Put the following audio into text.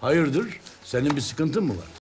Hayırdır? Senin bir sıkıntın mı var?